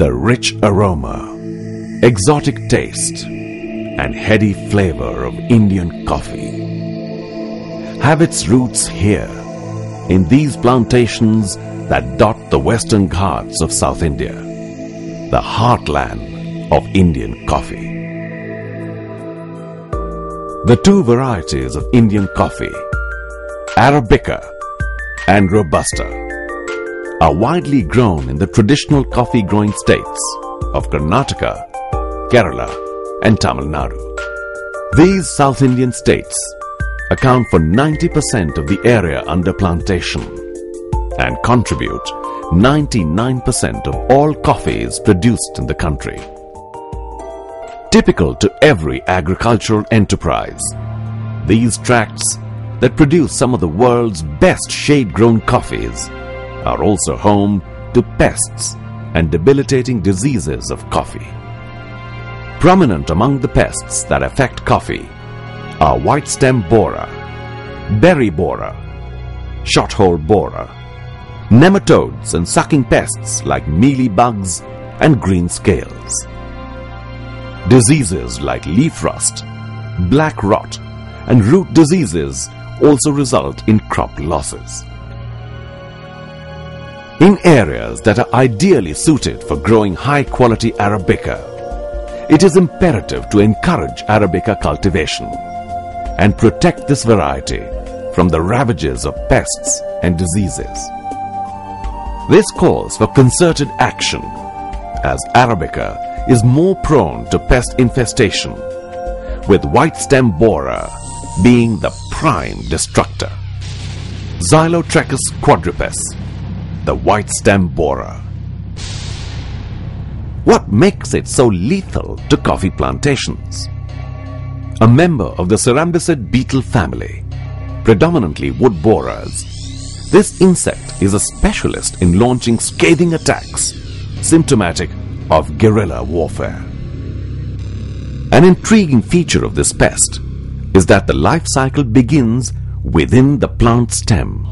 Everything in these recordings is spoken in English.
The rich aroma, exotic taste, and heady flavor of Indian coffee have its roots here in these plantations that dot the western ghats of South India, the heartland of Indian coffee. The two varieties of Indian coffee, Arabica and Robusta, are widely grown in the traditional coffee growing states of Karnataka, Kerala, and Tamil Nadu. These South Indian states account for 90% of the area under plantation and contribute 99% of all coffees produced in the country. Typical to every agricultural enterprise, these tracts that produce some of the world's best shade-grown coffees are also home to pests and debilitating diseases of coffee. Prominent among the pests that affect coffee are white stem borer, berry borer, shot-hole borer, nematodes and sucking pests like mealy bugs and green scales. Diseases like leaf rust, black rot, and root diseases also result in crop losses. In areas that are ideally suited for growing high-quality Arabica, it is imperative to encourage Arabica cultivation and protect this variety from the ravages of pests and diseases. This calls for concerted action as Arabica is more prone to pest infestation, with white stem borer being the prime destructor. Xylotrechus quadripes, the white stem borer. What makes it so lethal to coffee plantations? A member of the Cerambycid beetle family, predominantly wood borers, this insect is a specialist in launching scathing attacks, symptomatic of guerrilla warfare. An intriguing feature of this pest is that the life cycle begins within the plant stem,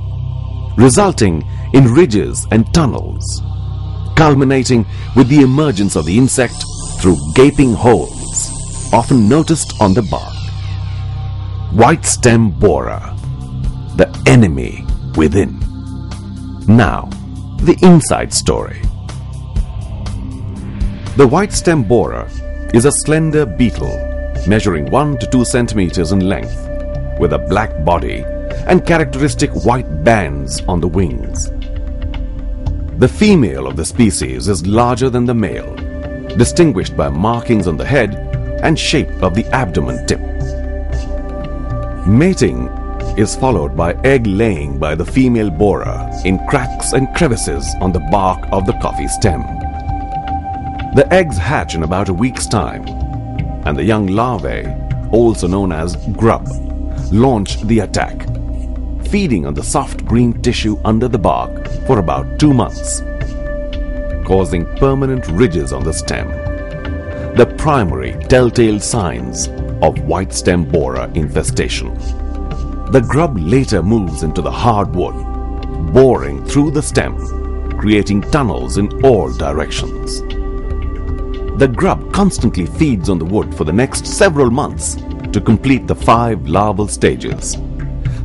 resulting in ridges and tunnels, culminating with the emergence of the insect through gaping holes, often noticed on the bark. White stem borer, the enemy within. Now, the inside story. The white stem borer is a slender beetle measuring 1 to 2 centimeters in length with a black body and characteristic white bands on the wings. The female of the species is larger than the male, distinguished by markings on the head and shape of the abdomen tip. Mating is followed by egg laying by the female borer in cracks and crevices on the bark of the coffee stem. The eggs hatch in about a week's time, and the young larvae, also known as grub, launch the attack, feeding on the soft green tissue under the bark for about two months, causing permanent ridges on the stem. The primary telltale signs of white stem borer infestation. The grub later moves into the hardwood, boring through the stem, creating tunnels in all directions. The grub constantly feeds on the wood for the next several months to complete the five larval stages,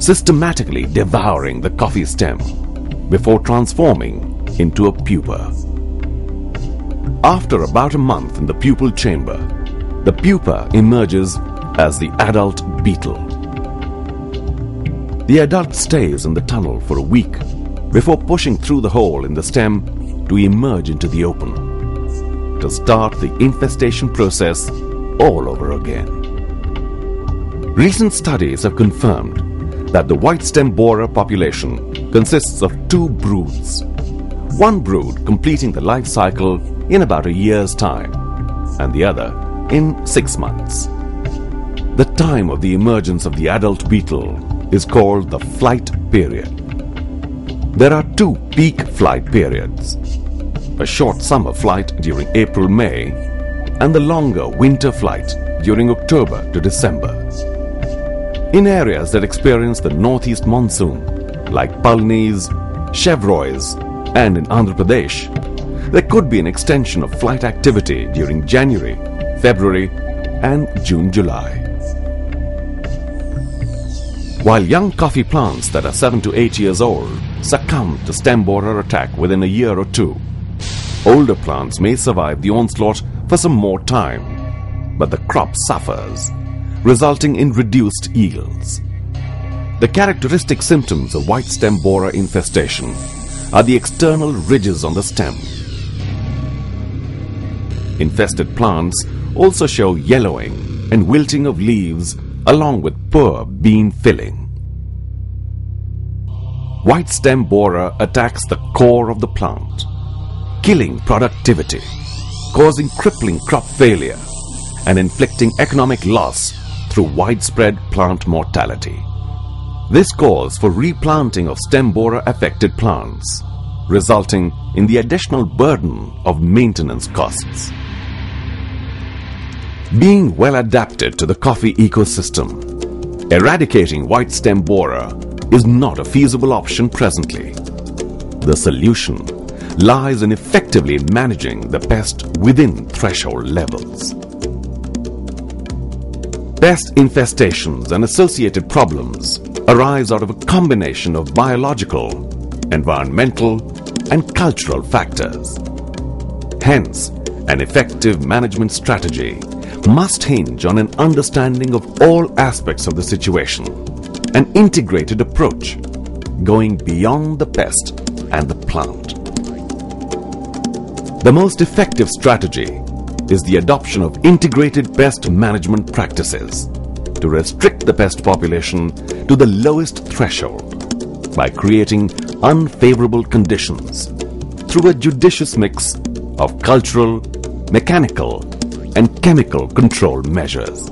systematically devouring the coffee stem before transforming into a pupa. After about a month in the pupal chamber, the pupa emerges as the adult beetle. The adult stays in the tunnel for a week before pushing through the hole in the stem to emerge into the open to start the infestation process all over again. Recent studies have confirmed that the white stem borer population consists of two broods. One brood completing the life cycle in about a year's time and the other in six months. The time of the emergence of the adult beetle is called the flight period. There are two peak flight periods. A short summer flight during April-May and the longer winter flight during October to December. In areas that experience the northeast monsoon, like Palnis, Shevaroys, and in Andhra Pradesh, there could be an extension of flight activity during January, February and June-July. While young coffee plants that are 7 to 8 years old succumb to stem borer attack within a year or two, older plants may survive the onslaught for some more time, but the crop suffers, resulting in reduced yields. The characteristic symptoms of white stem borer infestation are the external ridges on the stem. Infested plants also show yellowing and wilting of leaves along with poor bean filling. White stem borer attacks the core of the plant, killing productivity, causing crippling crop failure and inflicting economic loss through widespread plant mortality. This calls for replanting of stem borer affected plants, resulting in the additional burden of maintenance costs. Being well adapted to the coffee ecosystem, eradicating white stem borer is not a feasible option presently. The solution lies in effectively managing the pest within threshold levels. Pest infestations and associated problems arise out of a combination of biological, environmental and cultural factors. Hence, an effective management strategy must hinge on an understanding of all aspects of the situation, an integrated approach going beyond the pest and the plant. The most effective strategy is the adoption of integrated pest management practices to restrict the pest population to the lowest threshold by creating unfavorable conditions through a judicious mix of cultural, mechanical and chemical control measures.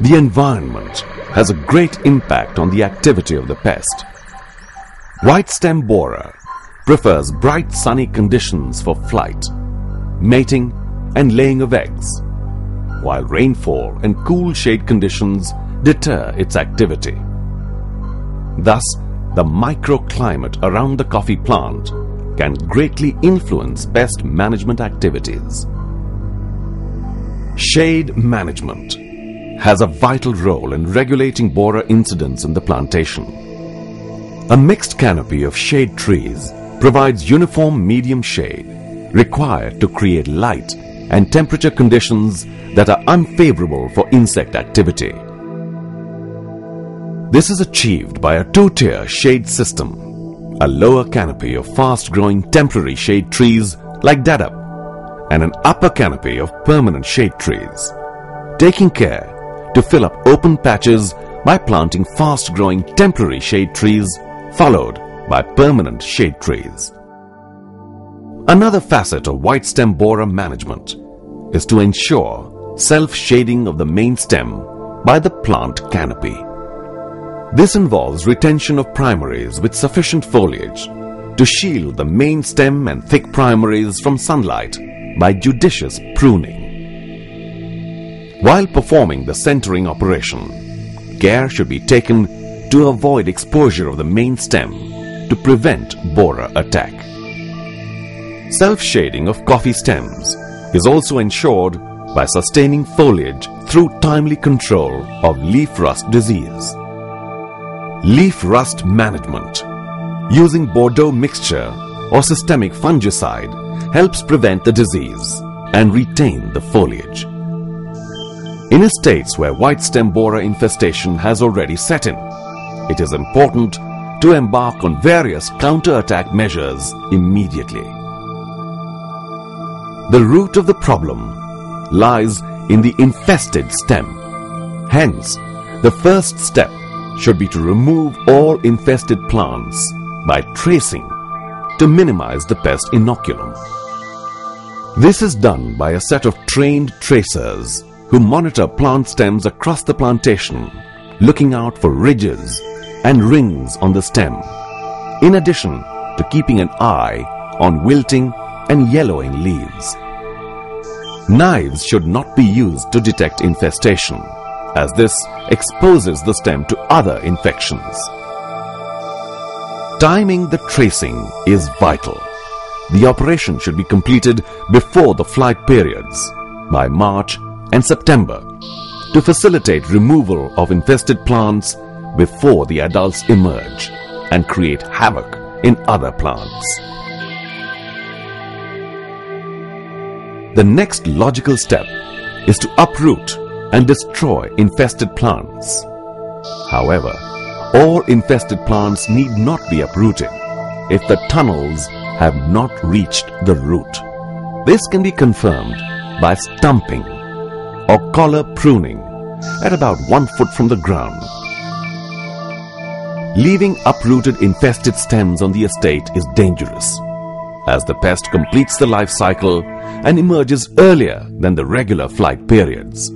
The environment has a great impact on the activity of the pest. White stem borer prefers bright sunny conditions for flight, mating and laying of eggs, while rainfall and cool shade conditions deter its activity. Thus, the microclimate around the coffee plant can greatly influence pest management activities. Shade management has a vital role in regulating borer incidents in the plantation. A mixed canopy of shade trees provides uniform medium shade required to create light and temperature conditions that are unfavorable for insect activity. This is achieved by a two-tier shade system a lower canopy of fast-growing temporary shade trees like dadap and an upper canopy of permanent shade trees, taking care to fill up open patches by planting fast-growing temporary shade trees followed by permanent shade trees. Another facet of white stem borer management is to ensure self-shading of the main stem by the plant canopy. This involves retention of primaries with sufficient foliage to shield the main stem and thick primaries from sunlight by judicious pruning. While performing the centering operation, care should be taken to avoid exposure of the main stem to prevent borer attack. Self-shading of coffee stems is also ensured by sustaining foliage through timely control of leaf rust disease. Leaf rust management using Bordeaux mixture or systemic fungicide helps prevent the disease and retain the foliage. In estates where white stem borer infestation has already set in, it is important to embark on various counter-attack measures immediately. The root of the problem lies in the infested stem. Hence, the first step should be to remove all infested plants by tracing to minimize the pest inoculum. This is done by a set of trained tracers who monitor plant stems across the plantation, looking out for ridges and rings on the stem, in addition to keeping an eye on wilting and yellowing leaves. Knives should not be used to detect infestation as this exposes the stem to other infections. Timing the tracing is vital. The operation should be completed before the flight periods by March and September to facilitate removal of infested plants before the adults emerge and create havoc in other plants. The next logical step is to uproot and destroy infested plants. However, all infested plants need not be uprooted if the tunnels have not reached the root. This can be confirmed by stumping or collar pruning at about one foot from the ground. Leaving uprooted infested stems on the estate is dangerous as the pest completes the life cycle and emerges earlier than the regular flight periods,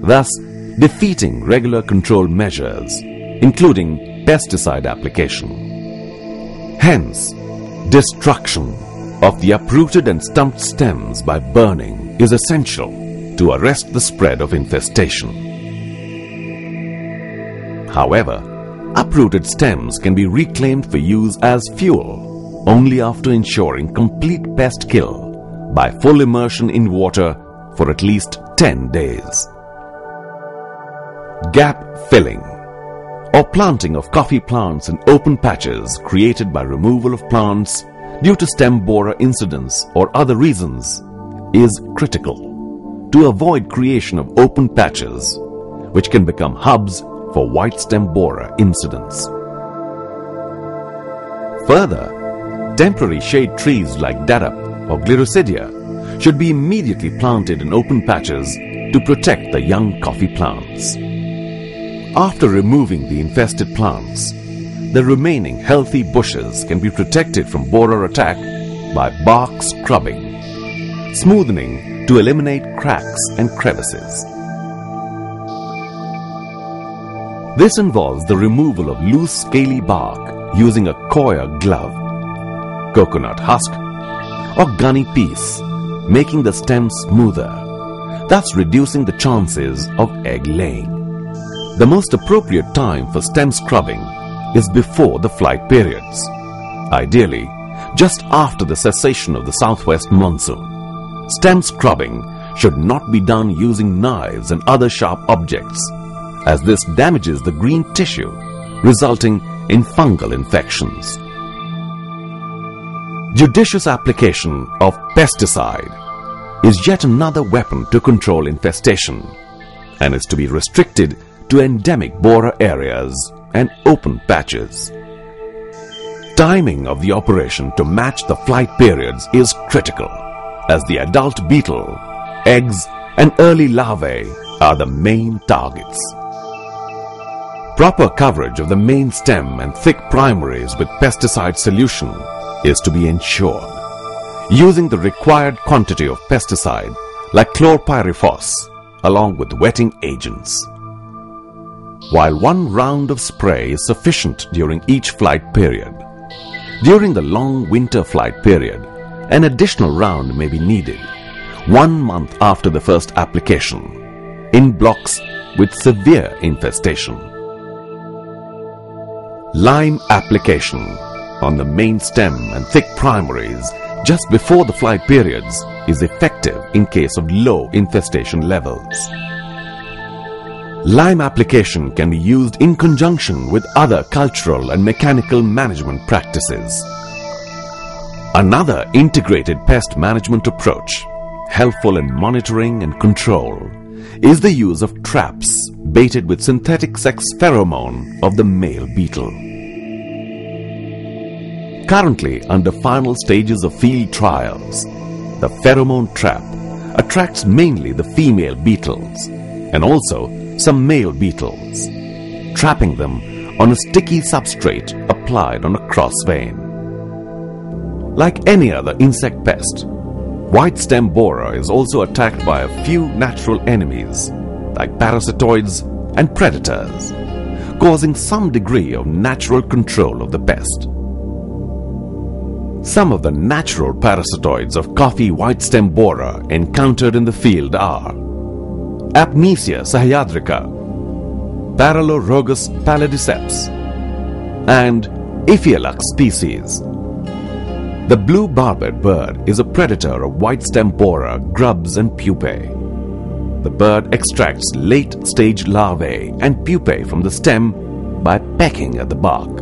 thus defeating regular control measures, including pesticide application. Hence, destruction of the uprooted and stumped stems by burning is essential to arrest the spread of infestation. However, uprooted stems can be reclaimed for use as fuel only after ensuring complete pest kill by full immersion in water for at least 10 days. Gap filling or planting of coffee plants in open patches created by removal of plants due to stem borer incidents or other reasons is critical to avoid creation of open patches which can become hubs for white stem borer incidents. Further, Temporary shade trees like dadap or Gliricidia should be immediately planted in open patches to protect the young coffee plants. After removing the infested plants, the remaining healthy bushes can be protected from borer attack by bark scrubbing, smoothing to eliminate cracks and crevices. This involves the removal of loose scaly bark using a coir glove coconut husk, or gunny piece, making the stem smoother, thus reducing the chances of egg laying. The most appropriate time for stem scrubbing is before the flight periods, ideally just after the cessation of the southwest monsoon. Stem scrubbing should not be done using knives and other sharp objects, as this damages the green tissue, resulting in fungal infections. Judicious application of pesticide is yet another weapon to control infestation and is to be restricted to endemic borer areas and open patches. Timing of the operation to match the flight periods is critical as the adult beetle, eggs and early larvae are the main targets. Proper coverage of the main stem and thick primaries with pesticide solution is to be ensured using the required quantity of pesticide like chlorpyrifos along with wetting agents. While one round of spray is sufficient during each flight period, during the long winter flight period, an additional round may be needed one month after the first application in blocks with severe infestation. Lime application on the main stem and thick primaries just before the flight periods is effective in case of low infestation levels. Lime application can be used in conjunction with other cultural and mechanical management practices. Another integrated pest management approach, helpful in monitoring and control, is the use of traps baited with synthetic sex pheromone of the male beetle. Currently under final stages of field trials, the pheromone trap attracts mainly the female beetles and also some male beetles, trapping them on a sticky substrate applied on a cross vane. Like any other insect pest, white stem borer is also attacked by a few natural enemies like parasitoids and predators, causing some degree of natural control of the pest. Some of the natural parasitoids of coffee white stem borer encountered in the field are Apenesia sahyadrica, Parallorhogas pallidiceps, and Iphiaulax species. The blue barbed bird is a predator of white stem borer, grubs and pupae. The bird extracts late stage larvae and pupae from the stem by pecking at the bark.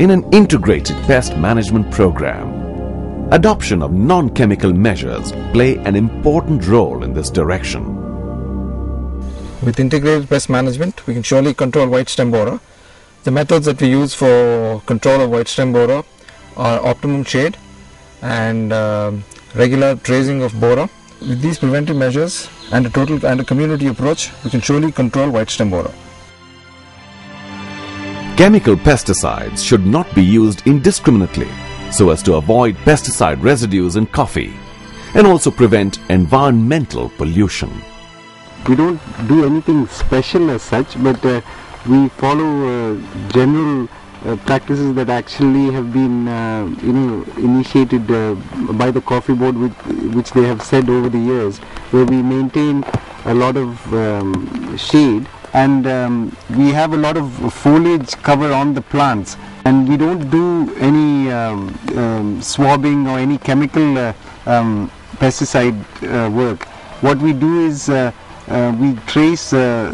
In an integrated pest management program, adoption of non-chemical measures play an important role in this direction. With integrated pest management, we can surely control white stem borer. The methods that we use for control of white stem borer are optimum shade and um regular tracing of borer. With these preventive measures and a total and a community approach, we can surely control white stem borer. Chemical pesticides should not be used indiscriminately so as to avoid pesticide residues in coffee and also prevent environmental pollution. we don't do anything special as such, but uh, we follow uh, general uh, practices that actually have been, uh, you know, initiated uh, by the coffee board, with, which they have said over the years, where we maintain a lot of um, shade and um, we have a lot of foliage cover on the plants, and we don't do any um, um, swabbing or any chemical uh, um, pesticide uh, work. What we do is uh, we trace uh,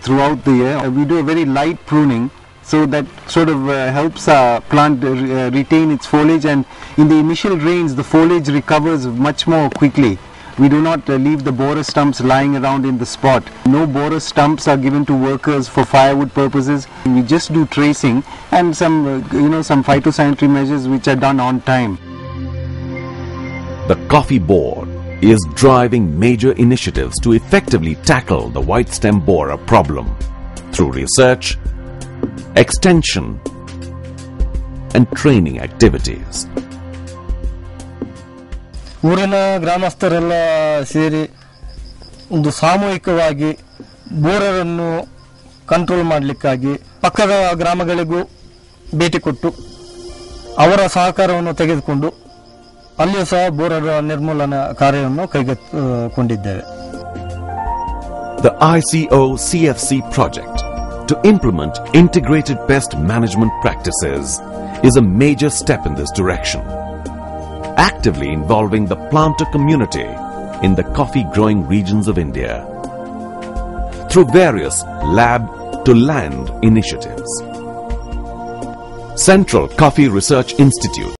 throughout the year. Uh, we do a very light pruning so that sort of uh, helps our plant uh, re- retain its foliage and in the initial rains the foliage recovers much more quickly. We do not uh, leave the borer stumps lying around in the spot. No borer stumps are given to workers for firewood purposes. We just do tracing and some you know some phytosanitary measures which are done on time. The Coffee Board is driving major initiatives to effectively tackle the white stem borer problem through research, extension, and training activities. ಊರಿನ ಗ್ರಾಮಸ್ಥರೆಲ್ಲ ಸೇರಿ ಒಂದು ಸಾಮೂಹಿಕವಾಗಿ ಬೋರರನ್ನು control ಮಾಡಲಿಕ್ಕಾಗಿ ಪಕ್ಕದ ಗ್ರಾಮಗಳಿಗೂ ಭೇಟಿ ಕೊಟ್ಟು ಅವರ ಸಹಕಾರವನ್ನು ತೆಗೆದುಕೊಂಡು ಅಲ್ಲಿಯೂ ಸಹ ಬೋರರ ನಿರ್ಮೂಲನಾ ಕಾರ್ಯವನ್ನು ಕೈಗೆತ್ತಿಕೊಂಡಿದ್ದೇವೆ The ICO CFC project to implement integrated pest management practices is a major step in this direction, actively involving the planter community in the coffee growing regions of India through various lab to land initiatives. Central Coffee Research Institute